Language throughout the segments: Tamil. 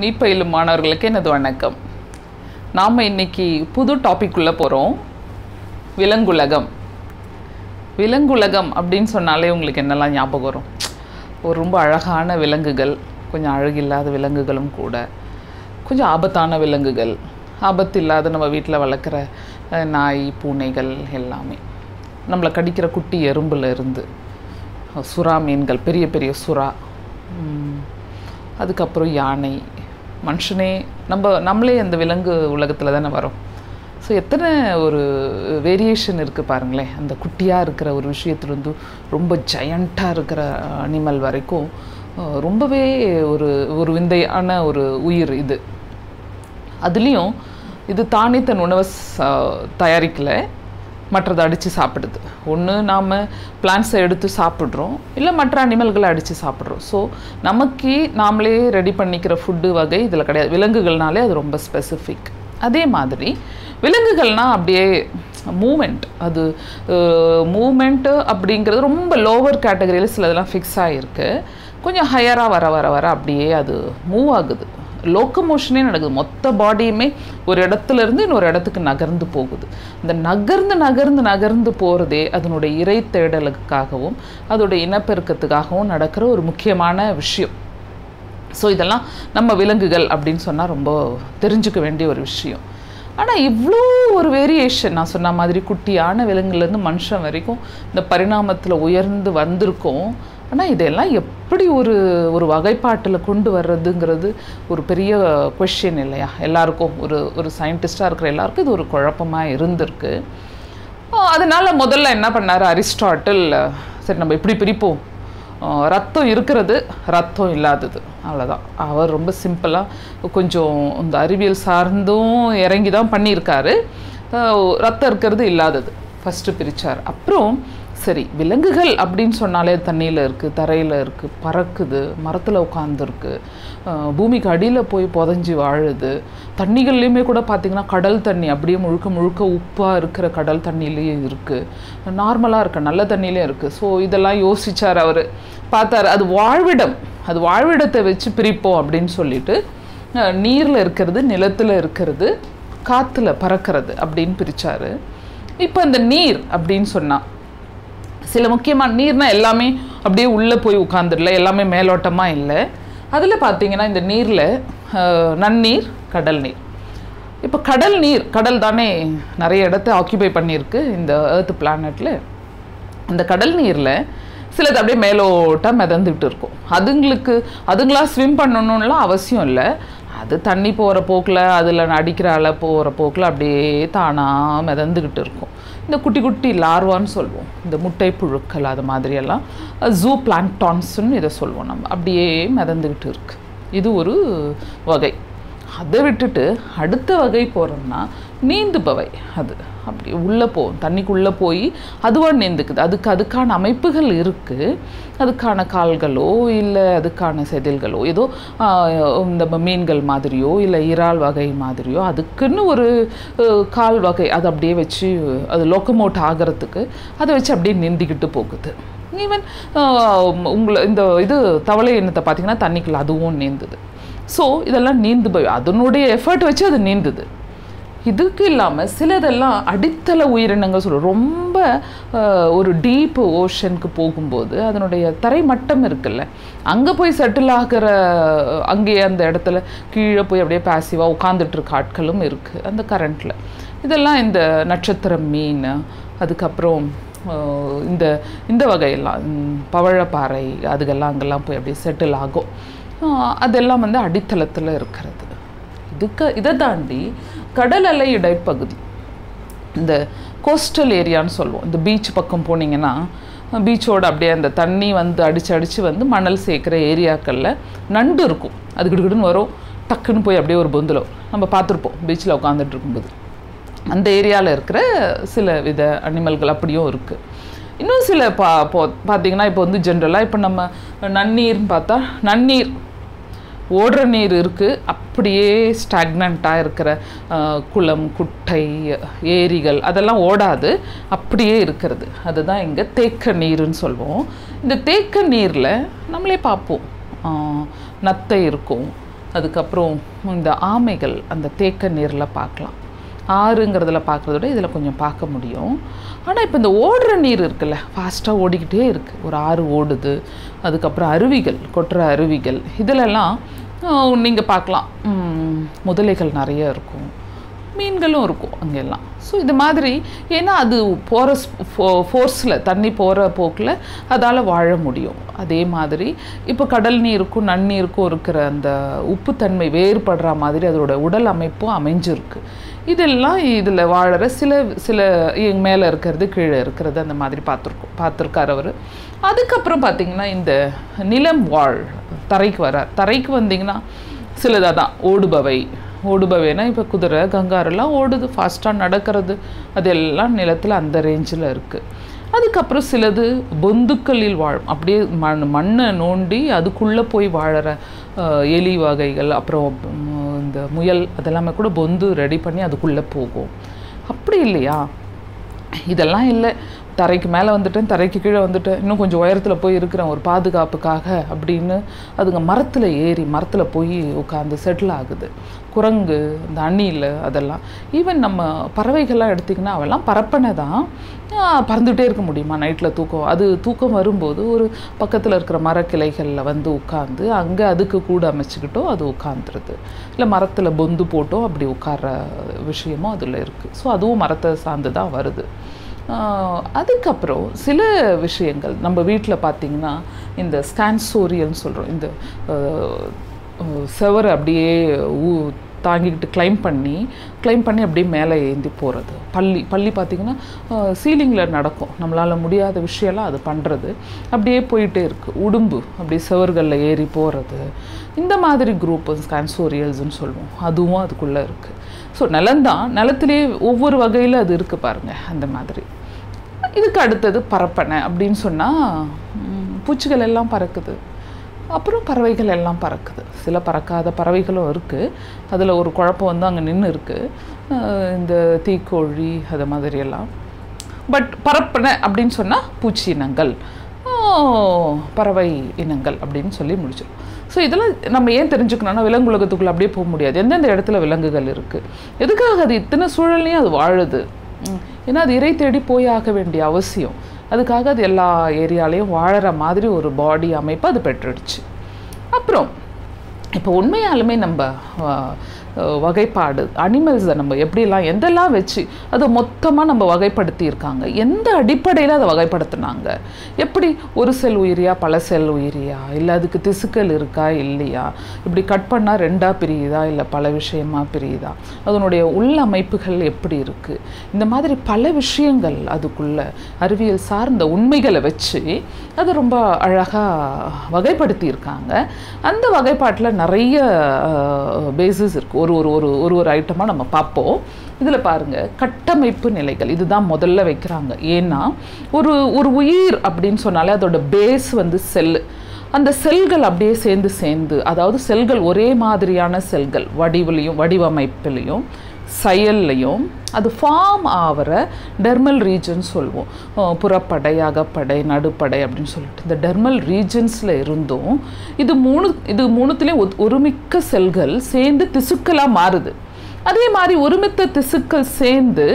நீட் பயிலும் மாணவர்களுக்கு எனது வணக்கம். நாம் இன்னைக்கு புது டாபிக் போகிறோம் விலங்குலகம். விலங்குலகம் அப்படின்னு சொன்னாலே உங்களுக்கு என்னெல்லாம் ஞாபகம் வரும்? ஒரு ரொம்ப அழகான விலங்குகள் கொஞ்சம் அழகில்லாத விலங்குகளும் கூட கொஞ்சம் ஆபத்தான விலங்குகள் ஆபத்து இல்லாத நம்ம வீட்டில் வளர்க்குற நாய் பூனைகள் எல்லாமே. நம்மளை கடிக்கிற குட்டி எறும்புல இருந்து சுறா மீன்கள் பெரிய பெரிய சுறா அதுக்கப்புறம் யானை மனுஷனே நம்ம நம்மளே அந்த விலங்கு உலகத்தில் தானே வரோம். ஸோ எத்தனை ஒரு வேரியேஷன் இருக்குது பாருங்களேன். அந்த குட்டியாக இருக்கிற ஒரு விஷயத்துலேருந்து ரொம்ப ஜயண்ட்டாக இருக்கிற அனிமல் வரைக்கும் ரொம்பவே ஒரு ஒரு விந்தையான ஒரு உயிர் இது. அதுலேயும் இது தானே தன் உணவை தயாரிக்கலை. மற்றதை அடித்து சாப்பிடுது. ஒன்று நாம் பிளான்ஸை எடுத்து சாப்பிட்றோம். இல்லை மற்ற அனிமல்களை அடித்து சாப்பிட்றோம். ஸோ நமக்கு நாமளே ரெடி பண்ணிக்கிற ஃபுட்டு வகை இதில் கிடையாது. விலங்குகள்னாலே அது ரொம்ப ஸ்பெசிஃபிக் அதே மாதிரி விலங்குகள்னால் அப்படியே மூமெண்ட் அது மூமெண்ட்டு அப்படிங்கிறது ரொம்ப லோவர் கேட்டகரியில் சிலதெல்லாம் ஃபிக்ஸ் ஆகிருக்கு கொஞ்சம் ஹையராக வர வர வர அப்படியே அது மூவ் ஆகுது. லோக்கமோஷனே நடக்குது. மொத்த பாடியுமே ஒரு இடத்துல இருந்து இன்னொரு இடத்துக்கு நகர்ந்து போகுது. இந்த நகர்ந்து நகர்ந்து நகர்ந்து போகிறதே அதனுடைய இறை தேடலுக்காகவும் அதோடைய இனப்பெருக்கத்துக்காகவும் நடக்கிற ஒரு முக்கியமான விஷயம். ஸோ இதெல்லாம் நம்ம விலங்குகள் அப்படின்னு சொன்னால் ரொம்ப தெரிஞ்சுக்க வேண்டிய ஒரு விஷயம். ஆனால் இவ்வளோ ஒரு வேரியேஷன் நான் சொன்ன மாதிரி குட்டியான விலங்குலேருந்து மனுஷன் வரைக்கும் இந்த பரிணாமத்தில் உயர்ந்து வந்திருக்கோம். ஆனால் இதெல்லாம் எப்படி ஒரு ஒரு வகைப்பாட்டில் கொண்டு வர்றதுங்கிறது ஒரு பெரிய கொஷின் இல்லையா? எல்லாருக்கும் ஒரு ஒரு சயின்டிஸ்டாக இருக்கிற எல்லாருக்கும் இது ஒரு குழப்பமாக இருந்திருக்கு. அதனால் அதனால முதல்ல என்ன பண்ணார்? அரிஸ்டாட்டில் சரி நம்ம இப்படி பிரிப்போம்? ரத்தம் இருக்கிறது ரத்தம் இல்லாதது. அவ்வளோதான் அவர் ரொம்ப சிம்பிளாக கொஞ்சம் இந்த அறிவியல் சார்ந்தும் இறங்கி தான் பண்ணியிருக்காரு ரத்தம் இருக்கிறது இல்லாதது. ஃபஸ்ட்டு பிரித்தார் அப்புறம் சரி விலங்குகள் அப்படின்னு சொன்னாலே தண்ணியில் இருக்குது தரையில் இருக்குது பறக்குது மரத்தில் உட்காந்துருக்கு பூமிக்கு அடியில் போய் புதஞ்சி வாழுது. தண்ணிகள்லையுமே கூட பார்த்திங்கன்னா கடல் தண்ணி அப்படியே முழுக்க முழுக்க உப்பாக இருக்கிற கடல் தண்ணியிலையும் இருக்குது நார்மலாக இருக்க நல்ல தண்ணியிலையும் இருக்குது ஸோ இதெல்லாம் யோசிச்சார் அவர். பார்த்தாரு அது வாழ்விடம் அது வாழ்விடத்தை வச்சு பிரிப்போம் அப்படின்னு சொல்லிட்டு நீரில் இருக்கிறது நிலத்தில் இருக்கிறது காற்றுல பறக்கிறது அப்படின்னு பிரித்தார் இப்போ அந்த நீர் அப்படின்னு சொன்னால் சில முக்கியமான நீர்னால் எல்லாமே அப்படியே உள்ளே போய் உட்காந்துடல எல்லாமே மேலோட்டமாக இல்லை. அதில் பார்த்தீங்கன்னா இந்த நீரில் நன்னீர் கடல் நீர். இப்போ கடல் நீர் கடல் தானே நிறைய இடத்த ஆக்கியபை பண்ணியிருக்கு இந்த ஏர்த் பிளானட்டில் அந்த கடல் நீரில் சிலது அப்படியே மேலோட்டம் மிதந்துட்டு இருக்கும். அதுங்களுக்கு அதுங்களா ஸ்விம் பண்ணணும்லாம் அவசியம் இல்லை. அது தண்ணி போகிற போக்கில் அதில் அடிக்கிற அலை போகிற போக்கில் அப்படியே தானாக மிதந்துக்கிட்டு இருக்கும். இந்த குட்டி குட்டி லார்வான்னு சொல்லுவோம். இந்த முட்டை புழுக்கள் அது மாதிரியெல்லாம். ஜூ பிளான்டான்ஸ்னு இதை சொல்லுவோம் நம்ம. அப்படியே மிதந்துக்கிட்டு இருக்குது இது ஒரு வகை. அதை விட்டுட்டு அடுத்த வகை போகிறோம்னா நீந்துபவை அது. அப்படி உள்ளே போகும் தண்ணிக்குள்ளே போய் அதுவாக நீந்துக்குது. அதுக்கு அதுக்கான அமைப்புகள் இருக்குது அதுக்கான கால்களோ இல்லை அதுக்கான செதில்களோ ஏதோ இந்த மீன்கள் மாதிரியோ இல்லை இறால் வகை மாதிரியோ அதுக்குன்னு ஒரு கால் வகை அதை அப்படியே வச்சு அது லோக்கமோட் ஆகிறதுக்கு அதை வச்சு அப்படியே நீந்திக்கிட்டு போகுது. ஈவன் உங்களை இந்த இது தவளை எண்ணத்தை பார்த்தீங்கன்னா தண்ணிக்குள்ளே அதுவும் நீந்துது. ஸோ இதெல்லாம் நீந்து போய் அதனுடைய எஃபர்ட் வச்சு அது நீந்துது. இதுக்கு இல்லாமல் சிலதெல்லாம் அடித்தள உயிரினங்கள் சொல்லுவோம் ரொம்ப ஒரு டீப் ஓஷனுக்கு போகும்போது அதனுடைய தரைமட்டம் இருக்குல்ல அங்கே போய் செட்டில் ஆகிற அங்கேயே அந்த இடத்துல கீழே போய் அப்படியே பாசிவாக உட்காந்துட்ருக்க ஆட்களும் இருக்குது அந்த கரண்ட்டில் இதெல்லாம் இந்த நட்சத்திர மீன் அதுக்கப்புறம் இந்த இந்த வகையெல்லாம் பவழப்பாறை அதுகெல்லாம் அங்கெல்லாம் போய் அப்படியே செட்டில் ஆகும். அதெல்லாம் வந்து அடித்தளத்தில் இருக்கிறது. இதுக்கு இதை தாண்டி கடல் அலை இடைப்பகுதி இந்த கோஸ்டல் ஏரியான்னு சொல்லுவோம். இந்த பீச் பக்கம் போனீங்கன்னா பீச்சோட அப்படியே அந்த தண்ணி வந்து அடித்து அடித்து வந்து மணல் சேர்க்குற ஏரியாக்களில் நண்டு இருக்கும். அது கிடுகிடுன்னு வரும். டக்குன்னு போய் அப்படியே ஒரு பொந்தில் நம்ம பார்த்துருப்போம். பீச்சில் உட்காந்துட்டு இருக்கும்போது. அந்த ஏரியாவில் இருக்கிற சில வித அனிமல்கள் அப்படியும் இருக்குது இன்னும் சில பா போ பார்த்தீங்கன்னா இப்போ வந்து ஜென்ரலாக இப்போ நம்ம நன்னீர்னு பார்த்தா நன்னீர் ஓடுற நீர் இருக்குது அப்படியே ஸ்டாக்னண்ட்டாக இருக்கிற குளம் குட்டை ஏரிகள் அதெல்லாம் ஓடாது அப்படியே இருக்கிறது. அதுதான் இங்கே தேக்க நீருன்னு சொல்லுவோம் இந்த தேக்க நீரில் நம்மளே பார்ப்போம். நத்தை இருக்கும். அதுக்கப்புறம் இந்த ஆமைகள் அந்த தேக்க நீரில் பார்க்கலாம். ஆறுங்கிறதுல பார்க்குறத விட இதில் கொஞ்சம் பார்க்க முடியும். ஆனால் இப்போ இந்த ஓடுற நீர் இருக்குல்ல ஃபாஸ்ட்டாக ஓடிக்கிட்டே இருக்குது ஒரு ஆறு ஓடுது அதுக்கப்புறம் அருவிகள் கொட்டுற அருவிகள் இதிலெல்லாம் நீங்கள் பார்க்கலாம். முதலைகள் நிறைய இருக்கும் மீன்களும் இருக்கும் அங்கெல்லாம். ஸோ இது மாதிரி ஏன்னா அது போகிற ஃபோர்ஸில் தண்ணி போகிற போக்கில் அதால் வாழ முடியும். அதே மாதிரி இப்போ கடல் நீருக்கும் நன்னீருக்கும் இருக்கிற அந்த உப்புத்தன்மை வேறுபடுற மாதிரி அதோட உடல் அமைப்பும் அமைஞ்சிருக்கு. இதெல்லாம் இதில் வாழற சில சில மேலே இருக்கிறது கீழே இருக்கிறது அந்த மாதிரி பார்த்துருக்கோம் பார்த்துருக்கார் அவர். அதுக்கப்புறம் பார்த்திங்கன்னா இந்த நிலம் வாழ் தரைக்கு வரார். தரைக்கு வந்தீங்கன்னா சிலதாக தான் ஓடுபவை. ஓடுபவைனா இப்போ குதிரை கங்காரெல்லாம் ஓடுது ஃபாஸ்ட்டாக நடக்கிறது. அதெல்லாம் நிலத்தில் அந்த ரேஞ்சில் இருக்குது அதுக்கப்புறம் சிலது பொந்துக்களில் வாழும். அப்படியே மண் மண்ணை நோண்டி அதுக்குள்ளே போய் வாழற எலி வகைகள் அப்புறம் இந்த முயல் அதெல்லாமே கூட பொந்து ரெடி பண்ணி அதுக்குள்ளே போகும். அப்படி இல்லையா? இதெல்லாம் இல்லை. தரைக்கு மேலே வந்துட்டேன் தரைக்கு கீழே வந்துட்டேன். இன்னும் கொஞ்சம் உயரத்தில் போய் இருக்கிறேன் ஒரு பாதுகாப்புக்காக அப்படின்னு. அதுங்க மரத்தில் ஏறி மரத்தில் போய் உட்காந்து செட்டில் ஆகுது. குரங்கு இந்த அணில் அதெல்லாம். ஈவன் நம்ம பறவைகள்லாம் எடுத்திங்கன்னா அவெல்லாம் பறப்பனை தான் பறந்துகிட்டே இருக்க முடியுமா? நைட்டில் தூக்கம் அது தூக்கம் வரும்போது ஒரு பக்கத்தில் இருக்கிற மரக்கிளைகளில் வந்து உட்காந்து அங்கே அதுக்கு கூட அமைச்சிக்கிட்டோ அது உட்காந்துருது இல்லை மரத்தில் பொந்து போட்டோ அப்படி உட்கார்ற விஷயமும் அதில் இருக்குது ஸோ அதுவும் மரத்தை சார்ந்து தான் வருது. அதுக்கப்புறம் சில விஷயங்கள் நம்ம வீட்டில் பார்த்திங்கன்னா இந்த ஸ்கான்சோரியல்னு சொல்கிறோம் இந்த செவர் அப்படியே ஊ தாங்கிக்கிட்டு கிளைம் பண்ணி கிளைம் பண்ணி அப்படியே மேலே ஏந்தி போகிறது பள்ளி பள்ளி பார்த்திங்கன்னா சீலிங்கில் நடக்கும். நம்மளால் முடியாத விஷயம்லாம் அது பண்ணுறது அப்படியே போயிட்டே இருக்குது உடும்பு அப்படியே செவர்களில் ஏறி போகிறது இந்த மாதிரி குரூப்பு ஸ்கான்சோரியல்ஸ்னு சொல்லுவோம். அதுவும் அதுக்குள்ளே இருக்குது ஸோ நிலந்தான் நிலத்திலேயே ஒவ்வொரு வகையில் அது இருக்குது பாருங்கள் அந்த மாதிரி. இதுக்கு அடுத்தது பறப்பனை அப்படின்னு சொன்னால் பூச்சிகள் எல்லாம் பறக்குது. அப்புறம் பறவைகள் எல்லாம் பறக்குது. சில பறக்காத பறவைகளும் இருக்குது அதில் ஒரு குழப்பம் வந்து அங்கே நின்று இருக்குது இந்த தீக்கோழி அது மாதிரியெல்லாம் பட் பரப்பின அப்படின்னு சொன்னால் பூச்சி இனங்கள். பறவை இனங்கள் அப்படின்னு சொல்லி முடிச்சிடும். ஸோ இதெல்லாம் நம்ம ஏன் தெரிஞ்சுக்கணும்னா விலங்கு உலகத்துக்குள்ளே அப்படியே போக முடியாது. எந்தெந்த இடத்துல விலங்குகள் இருக்குது எதுக்காக அது இத்தனை சூழல்லையும் அது வாழுது? ஏன்னா அது இறை தேடி போய் ஆக வேண்டிய அவசியம். அதுக்காக அது எல்லா ஏரியாலையும் வாழற மாதிரி ஒரு பாடி அமைப்பு அது பெற்றுடுச்சு. அப்புறம் இப்போ உண்மையாலுமே நம்ம வகைப்பாடு அனிமல்ஸை நம்ம எப்படிலாம் எந்தெல்லாம் வச்சு அதை மொத்தமாக நம்ம வகைப்படுத்தியிருக்காங்க? எந்த அடிப்படையில் அதை வகைப்படுத்தினாங்க? எப்படி ஒரு செல் உயிரியா பல செல் உயிரியா? இல்லை அதுக்கு திசுக்கள் இருக்கா இல்லையா? இப்படி கட் பண்ணால் ரெண்டாக பிரியுதா? இல்லை பல விஷயமா பிரியுதா? அதனுடைய உள்ளமைப்புகள் எப்படி இருக்குது இந்த மாதிரி பல விஷயங்கள் அதுக்குள்ள அறிவியல் சார்ந்த உண்மைகளை வச்சு அது ரொம்ப அழகாக வகைப்படுத்தியிருக்காங்க. அந்த வகைப்பாட்டில் நிறைய பேசிஸ் இருக்குது ஒரு ஒரு ஒரு ஒரு ஒரு ஐட்டமாக நம்ம பார்ப்போம். இதில் பாருங்கள் கட்டமைப்பு நிலைகள். இதுதான் முதல்ல வைக்கிறாங்க. ஏன்னா ஒரு ஒரு உயிர் அப்படின்னு சொன்னாலே அதோட பேஸ் வந்து செல்லு அந்த செல்கள் அப்படியே சேர்ந்து சேர்ந்து அதாவது செல்கள் ஒரே மாதிரியான செல்கள் வடிவிலையும் வடிவமைப்பிலையும் செயல்லையும் அது ஃபார்ம் ஆகிற டெர்மல் ரீஜன் சொல்லுவோம் புறப்படை அகப்படை நடுப்படை அப்படின்னு சொல்லிட்டு. இந்த டெர்மல் ரீஜன்ஸில் இருந்தும் இது மூணு இது மூணுத்துலேயும் ஒருமிக்க செல்கள் சேர்ந்து திசுக்களாக மாறுது. அதே மாதிரி ஒருமித்த திசுக்கள் சேர்ந்து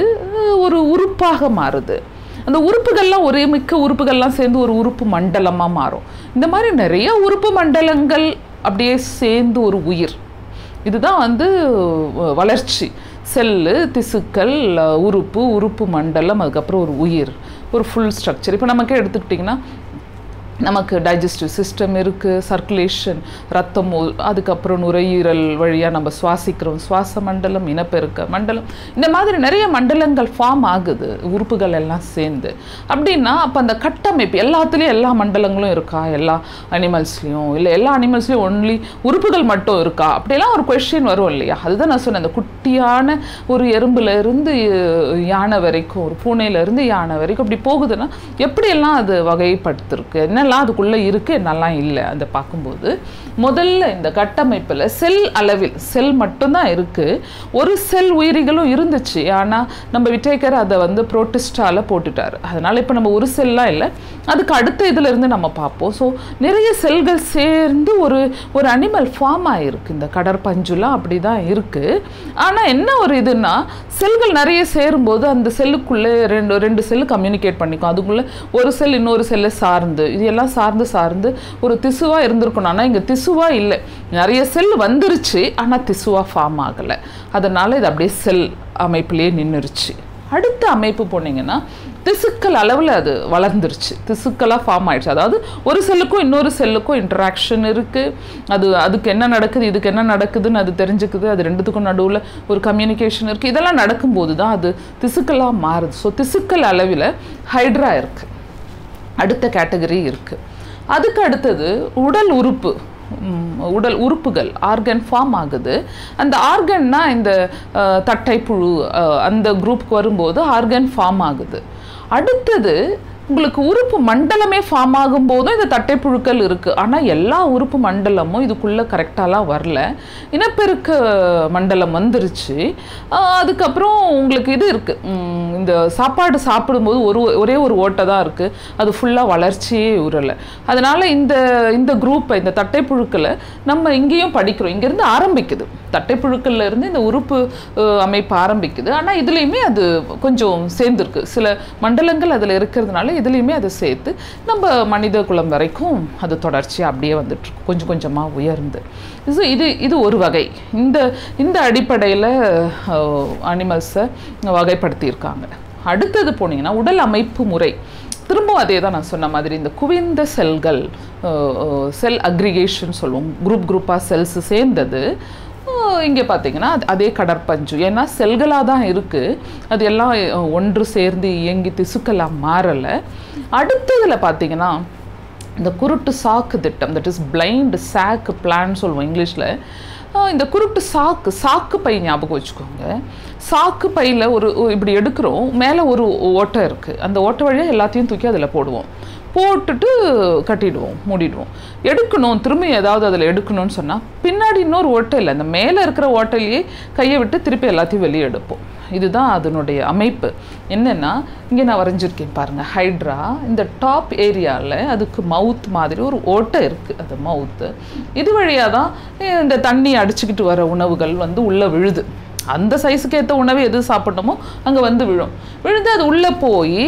ஒரு உறுப்பாக மாறுது. அந்த உறுப்புகள்லாம் ஒரே மிக்க உறுப்புகள்லாம் சேர்ந்து ஒரு உறுப்பு மண்டலமாக மாறும். இந்த மாதிரி நிறைய உறுப்பு மண்டலங்கள் அப்படியே சேர்ந்து ஒரு உயிர். இதுதான் வந்து வளர்ச்சி. செல்லு திசுக்கள் உறுப்பு உறுப்பு மண்டலம் அதுக்கப்புறம் ஒரு உயிர். ஒரு ஃபுல் ஸ்ட்ரக்சர் இப்போ நமக்கே எடுத்துக்கிட்டிங்கன்னா நமக்கு டைஜஸ்டிவ் சிஸ்டம் இருக்குது சர்க்குலேஷன் ரத்தம் அதுக்கப்புறம் நுரையீரல் வழியாக நம்ம சுவாசிக்கிறோம். சுவாச மண்டலம் இனப்பெருக்க மண்டலம். இந்த மாதிரி நிறைய மண்டலங்கள் ஃபார்ம் ஆகுது. உறுப்புகள் எல்லாம் சேர்ந்து. அப்படின்னா அப்போ அந்த கட்டமைப்பு எல்லாத்துலேயும் எல்லா மண்டலங்களும் இருக்கா? எல்லா அனிமல்ஸ்லேயும் இல்லை எல்லா அனிமல்ஸ்லேயும் ஒன்லி உறுப்புகள் மட்டும் இருக்கா? அப்படிலாம் ஒரு கொஷின் வரும் இல்லையா? அதுதான் நான் சொன்னேன். அந்த குட்டியான ஒரு எறும்புலேருந்து யானை வரைக்கும் ஒரு பூனையிலேருந்து யானை வரைக்கும் அப்படி போகுதுன்னா எப்படியெல்லாம் அது வகைப்படுத்திருக்கு? என்ன என்னெல்லாம் அதுக்குள்ளே இருக்குது என்னெல்லாம் இல்லை. அதை பார்க்கும்போது முதல்ல இந்த கட்டமைப்பில் செல் அளவில் செல் மட்டும்தான் இருக்குது ஒரு செல் உயிரிகளும் இருந்துச்சு. ஆனால் நம்ம விட்டேக்கர் அதை வந்து புரோட்டிஸ்டால் போட்டுட்டார். அதனால் இப்போ நம்ம ஒரு செல்லாம் இல்லை. அதுக்கு அடுத்த இதுல இருந்து நம்ம பார்ப்போம். ஸோ நிறைய செல்கள் சேர்ந்து ஒரு ஒரு அனிமல் ஃபார்ம் ஆகிருக்கு இந்த கடற்பஞ்சுலாம் அப்படி தான் இருக்குது ஆனால் என்ன ஒரு இதுன்னா செல்கள் நிறைய சேரும்போது அந்த செல்லுக்குள்ளே ரெண்டு ரெண்டு செல்லு கம்யூனிகேட் பண்ணிக்கும். அதுக்குள்ளே ஒரு செல் இன்னொரு செல்லை சார்ந்து இது எல்லாம் சார்ந்து சார்ந்து ஒரு திசுவாக இருந்திருக்கணும். ஆனால் இங்கே திசுவாக இல்லை. நிறைய செல் வந்துருச்சு. ஆனால் திசுவாக ஃபார்ம் ஆகலை. அதனால் இது அப்படியே செல் அமைப்புலேயே நின்றுருச்சு அடுத்த அமைப்பு போனீங்கன்னா திசுக்கள் அளவில் அது வளர்ந்துருச்சு. திசுக்களாக ஃபார்ம் ஆயிடுச்சு. அதாவது ஒரு செல்லுக்கும் இன்னொரு செல்லுக்கும் இன்ட்ராக்ஷன் இருக்குது அது அதுக்கு என்ன நடக்குது இதுக்கு என்ன நடக்குதுன்னு அது தெரிஞ்சுக்குது. அது ரெண்டுத்துக்கும் நடுவில் ஒரு கம்யூனிகேஷன் இருக்குது இதெல்லாம் நடக்கும்போது தான் அது திசுக்களாக மாறுது. ஸோ திசுக்கள் அளவில் ஹைட்ரா இருக்குது அடுத்த கேட்டகரி இருக்குது அதுக்கு அடுத்தது உடல் உறுப்பு. உடல் உறுப்புகள் ஆர்கன் ஃபார்ம் ஆகுது. அந்த ஆர்கன்னா இந்த தட்டைப்புழு அந்த குரூப்புக்கு வரும்போது ஆர்கன் ஃபார்ம் ஆகுது. அடுத்தது உங்களுக்கு உறுப்பு மண்டலமே ஃபார்ம் ஆகும்போதும் இந்த தட்டைப்புழுக்கள் இருக்குது ஆனால் எல்லா உறுப்பு மண்டலமும் இதுக்குள்ளே கரெக்டாலாம் வரல. இனப்பெருக்க மண்டலம் வந்துருச்சு. அதுக்கப்புறம் உங்களுக்கு இது இருக்குது இந்த சாப்பாடு சாப்பிடும்போது ஒரு ஒரே ஒரு ஓட்டை தான் இருக்குது அது ஃபுல்லாக வளர்ச்சியே உரலை அதனால் இந்த இந்த குரூப்பை இந்த தட்டைப்புழுக்களை நம்ம இங்கேயும் படிக்கிறோம். இங்கேருந்து ஆரம்பிக்குது. தட்டைப்புழுக்கள்லேருந்து இந்த உறுப்பு அமைப்பு ஆரம்பிக்குது. ஆனால் இதுலேயுமே அது கொஞ்சம் சேர்ந்துருக்கு. சில மண்டலங்கள் அதில் இருக்கிறதுனால இதுலேயுமே அதை சேர்த்து நம்ம மனித குலம் வரைக்கும் அது தொடர்ச்சியாக அப்படியே வந்துட்டு கொஞ்சம் கொஞ்சமாக உயர்ந்து. இது இது இது ஒரு வகை. இந்த இந்த அடிப்படையில் அனிமல்ஸை வகைப்படுத்தியிருக்காங்க. அடுத்தது போனீங்கன்னா உடல் அமைப்பு முறை. திரும்பவும் அதே தான் நான் சொன்ன மாதிரி இந்த குவிந்த செல்கள் செல் அக்ரிகேஷன் சொல்லுவோம். குரூப் குரூப்பாக செல்ஸ் சேர்ந்தது. இங்கே பார்த்தீங்கன்னா அது அதே கடற்பஞ்சு. ஏன்னா செல்களாக தான் இருக்குது அது எல்லாம் ஒன்று சேர்ந்து இயங்கி திசுக்களாக மாறலை. அடுத்ததில் பார்த்தீங்கன்னா இந்த குருட்டு சாக்கு திட்டம் தட் இஸ் பிளைண்ட் சாக்கு பிளான் சொல்லுவோம் இங்கிலீஷில். இந்த குருட்டு சாக்கு சாக்கு பை ஞாபகம் வச்சுக்கோங்க. சாக்கு பையில் ஒரு இப்படி எடுக்கிறோம். மேலே ஒரு ஓட்டை இருக்குது அந்த ஓட்டை வழியாக எல்லாத்தையும் தூக்கி அதில் போடுவோம். போட்டுட்டு கட்டிடுவோம் மூடிடுவோம். எடுக்கணும் திரும்பி ஏதாவது அதில் எடுக்கணும்னு சொன்னால் பின்னாடி இன்னொரு ஓட்டை இல்லை அந்த மேலே இருக்கிற ஓட்டையிலேயே கையை விட்டு திருப்பி எல்லாத்தையும் வெளியே எடுப்போம். இதுதான் அதனுடைய அமைப்பு. என்னென்னா இங்கே நான் வரைஞ்சிருக்கேன் பாருங்கள் ஹைட்ரா இந்த டாப் ஏரியாவில் அதுக்கு மவுத் மாதிரி ஒரு ஓட்டை இருக்குது அது மவுத்து இது வழியாக தான் இந்த தண்ணி அடிச்சுக்கிட்டு வர உணவுகள் வந்து உள்ளே விழுது. அந்த சைஸுக்கு ஏற்ற உணவு எது சாப்பிட்ணுமோ அங்கே வந்து விழும். விழுந்து அது உள்ளே போய்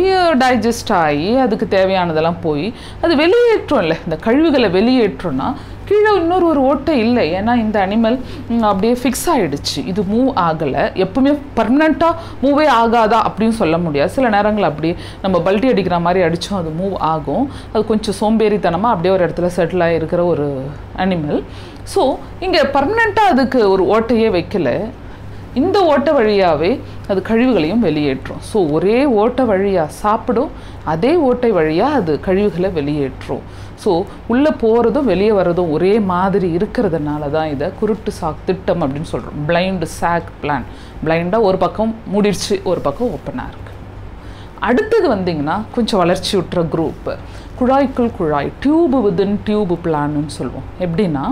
டைஜஸ்ட் ஆகி அதுக்கு தேவையானதெல்லாம் போய் அது வெளியேற்றும் இல்லை இந்த கழிவுகளை வெளியேற்றோம்னா கீழே இன்னொரு ஒரு ஓட்டை இல்லை. ஏன்னா இந்த அனிமல் அப்படியே ஃபிக்ஸ் ஆகிடுச்சு இது மூவ் ஆகலை. எப்பவுமே பர்மனெண்ட்டாக மூவே ஆகாதா அப்படின்னு சொல்ல முடியாது. சில நேரங்கள் அப்படியே நம்ம பல்ட்டி அடிக்கிற மாதிரி அடித்தோம் அது மூவ் ஆகும். அது கொஞ்சம் சோம்பேறித்தனமாக அப்படியே ஒரு இடத்துல செட்டில் ஆகி இருக்கிற ஒரு அனிமல் ஸோ இங்கே பர்மனெண்ட்டாக அதுக்கு ஒரு ஓட்டையே வைக்கலை. இந்த ஓட்டை வழியாகவே அது கழிவுகளையும் வெளியேற்றும். ஸோ ஒரே ஓட்டை வழியாக சாப்பிடும் அதே ஓட்டை வழியாக அது கழிவுகளை வெளியேற்றும். ஸோ உள்ளே போகிறதும் வெளியே வர்றதும் ஒரே மாதிரி இருக்கிறதுனால தான் இதை குருட்டு சாக் திட்டம் அப்படின்னு சொல்கிறோம் பிளைண்டு சாக் பிளான் பிளைண்டாக ஒரு பக்கம் மூடிடுச்சு ஒரு பக்கம் ஓப்பனாக இருக்குது அடுத்தது வந்தீங்கன்னா கொஞ்சம் வளர்ச்சி விட்டுற குரூப்பு குழாய்க்குள் குழாய் டியூபு வித்தின் டியூபு பிளான்னு சொல்லுவோம். எப்படின்னா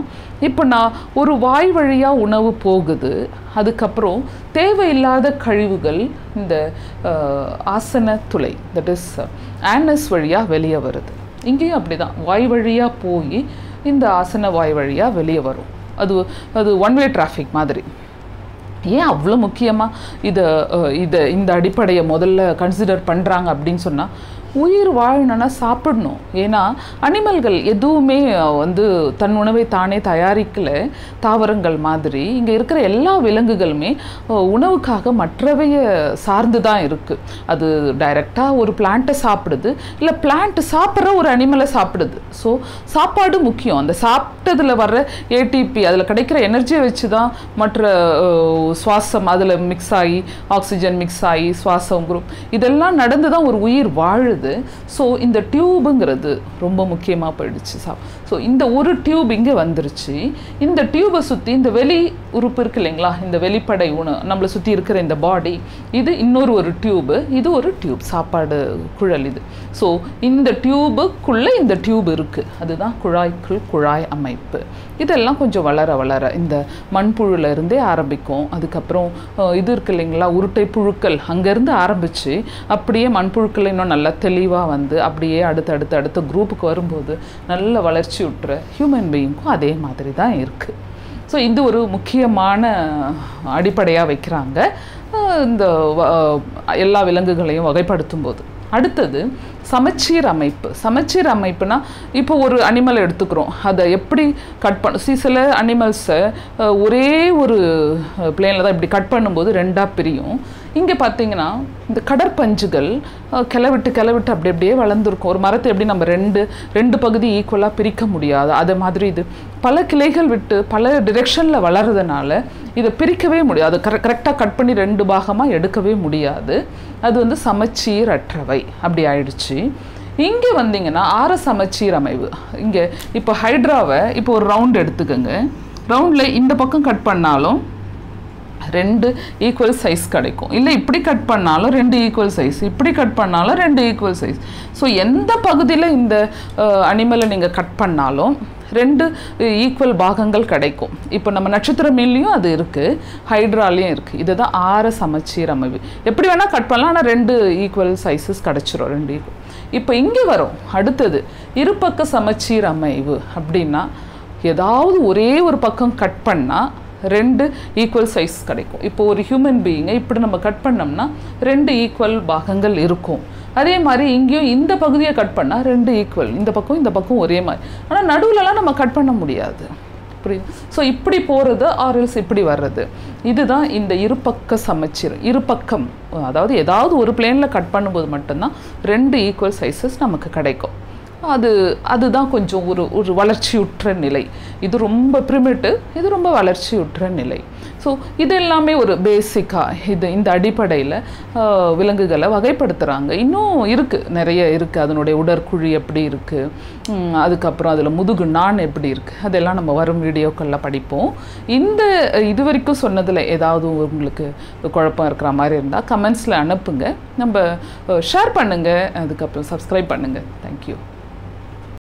இப்போ நான் ஒரு வாய் வழியாக உணவு போகுது அதுக்கப்புறம் தேவையில்லாத கழிவுகள் இந்த ஆசன துளை தட் இஸ் ஆனஸ் வழியாக வெளியே வருது. இங்கேயும் அப்படி தான் வாய் வழியாக போய் இந்த ஆசன வாய் வழியாக வெளியே வரும். அது அது ஒன் வே டிராஃபிக் மாதிரி. ஏன் அவ்வளோ முக்கியமாக இதை இதை இந்த அடிப்படையை முதல்ல கன்சிடர் பண்ணுறாங்க அப்படின்னு சொன்னால் உயிர் வாழணும்னா சாப்பிடணும். ஏன்னா அனிமல்கள் எதுவுமே வந்து தன் உணவை தானே தயாரிக்கல. தாவரங்கள் மாதிரி. இங்கே இருக்கிற எல்லா விலங்குகளுமே உணவுக்காக மற்றவைய சார்ந்து தான் இருக்குது அது டைரெக்டாக ஒரு பிளான்ட்டை சாப்பிடுது. இல்லை பிளான்ட் சாப்பிட்ற ஒரு அனிமலை சாப்பிடுது. ஸோ சாப்பாடு முக்கியம். அந்த சாப்பிட்டதில் வர்ற ஏடிபி அதில் கிடைக்கிற எனர்ஜியை வச்சு தான் மற்ற சுவாசம் அதில் மிக்ஸ் ஆகி ஆக்சிஜன் மிக்ஸ் ஆகி சுவாசம் குரூப் இதெல்லாம் நடந்து தான் ஒரு உயிர் வாழுது. ஸோ இந்த டியூபுங்கிறது ரொம்ப முக்கியமாக போயிடுச்சு சா ஸோ இந்த ஒரு டியூப் இங்கே வந்துருச்சு. இந்த டியூபை சுற்றி இந்த வெளி உறுப்பு இருக்கு இல்லைங்களா? இந்த வெளிப்படை உணவு நம்மளை சுற்றி இருக்கிற இந்த பாடி இது இன்னொரு ஒரு டியூபு இது ஒரு டியூப் சாப்பாடு குழல் இது. ஸோ இந்த டியூபுக்குள்ளே இந்த டியூப் இருக்குது அதுதான் குழாய்க்குள் குழாய் அமைப்பு. இதெல்லாம் கொஞ்சம் வளர வளர இந்த மண்புழுல இருந்தே ஆரம்பிக்கும். அதுக்கப்புறம் இது இருக்கு இல்லைங்களா? உருட்டை புழுக்கள் அங்கேருந்து ஆரம்பித்து அப்படியே மண்புழுக்கள் இன்னும் நல்லா தெளிவாக வந்து அப்படியே அடுத்து அடுத்து அடுத்த குரூப்புக்கு வரும்போது நல்ல வளர்ச்சி விட்டுற ஹியூமன் பீயிங்க்கும் அதே மாதிரி தான் இருக்குது ஸோ இது ஒரு முக்கியமான அடிப்படையாக வைக்கிறாங்க. இந்த எல்லா விலங்குகளையும் வகைப்படுத்தும் போது. அடுத்தது சமச்சீர் அமைப்பு. சமச்சீர் அமைப்புனா இப்போ ஒரு அனிமல் எடுத்துக்கிறோம். அதை எப்படி கட் பண்ண சி சில அனிமல்ஸை ஒரே ஒரு பிளேனில் தான் இப்படி கட் பண்ணும்போது ரெண்டாக பிரியும். இங்கே பார்த்தீங்கன்னா இந்த கடற்பஞ்சுகள் கிளவிட்டு கிளவிட்டு அப்படி அப்படியே வளர்ந்துருக்கும். ஒரு மரத்தை எப்படி நம்ம ரெண்டு ரெண்டு பகுதி ஈக்குவலாக பிரிக்க முடியாது? அது மாதிரி இது. பல கிளைகள் விட்டு பல டிரெக்ஷனில் வளர்றதுனால இதை பிரிக்கவே முடியாது. கரெ கரெக்டாக கட் பண்ணி ரெண்டு பாகமாக எடுக்கவே முடியாது. அது வந்து சமச்சீரற்றவை. அப்படி ஆயிடுச்சு. இங்கே வந்தீங்கன்னா ஆற சமச்சீர் அமைவு. இங்கே இப்போ ஹைட்ராவை இப்போ ஒரு ரவுண்ட் எடுத்துக்கோங்க. ரவுண்டில் இந்த பக்கம் கட் பண்ணாலும் ரெண்டு ஈக்குவல் சைஸ் கிடைக்கும். இல்லை இப்படி கட் பண்ணாலும் ரெண்டு ஈக்குவல் சைஸ் இப்படி கட் பண்ணாலும் ரெண்டு ஈக்குவல் சைஸ் ஸோ எந்த பகுதியில் இந்த அனிமலை நீங்கள் கட் பண்ணாலும் ரெண்டு ஈக்குவல் பாகங்கள் கிடைக்கும். இப்போ நம்ம நட்சத்திர மீன்லேயும் அது இருக்குது ஹைட்ராலையும் இருக்குது இதுதான் ஆற சமச்சீர் அமைவு. எப்படி வேணால் கட் பண்ணலாம் ஆனால் ரெண்டு ஈக்குவல் சைஸஸ் கிடச்சிரும் ரெண்டு ஈக்குவல் இப்போ இங்கே வரும். அடுத்தது இருபக்க சமச்சீர் அமைவு அப்படின்னா ஏதாவது ஒரே ஒரு பக்கம் கட் பண்ணால் ரெண்டு ஈக்குவல் சைஸ் கிடைக்கும். இப்போ ஒரு ஹியூமன் பீயிங்கை இப்படி நம்ம கட் பண்ணோம்னா ரெண்டு ஈக்குவல் பாகங்கள் இருக்கும். அதே மாதிரி இங்கேயும் இந்த பகுதியை கட் பண்ணால் ரெண்டு ஈக்குவல் இந்த பக்கம் இந்த பக்கம் ஒரே மாதிரி. ஆனால் நடுவுலலாம் நம்ம கட் பண்ண முடியாது. புரியுது? ஸோ இப்படி போகிறது ஆர்எல்ஸ் இப்படி வர்றது. இதுதான் இந்த இருபக்க சமச்சீர் இருபக்கம். அதாவது ஏதாவது ஒரு பிளேனில் கட் பண்ணும்போது மட்டும்தான் ரெண்டு ஈக்குவல் சைஸஸ் நமக்கு கிடைக்கும். அது அதுதான் கொஞ்சம் ஒரு ஒரு வளர்ச்சியுற்ற நிலை. இது ரொம்ப பிரிமிட்டு இது ரொம்ப வளர்ச்சியுற்ற நிலை. ஸோ இது எல்லாமே ஒரு பேசிக்காக இது இந்த அடிப்படையில் விலங்குகளை வகைப்படுத்துகிறாங்க இன்னும் இருக்குது நிறைய இருக்குது அதனுடைய உடற்குழி எப்படி இருக்குது அதுக்கப்புறம் அதில் முதுகு நான் எப்படி இருக்குது அதெல்லாம் நம்ம வரும் வீடியோக்களில் படிப்போம். இந்த இது வரைக்கும் சொன்னதில் ஏதாவது உங்களுக்கு குழப்பம் இருக்கிற மாதிரி இருந்தால் கமெண்ட்ஸில் அனுப்புங்க. நம்ம ஷேர் பண்ணுங்கள் அதுக்கப்புறம் சப்ஸ்கிரைப் பண்ணுங்கள் தேங்க்யூ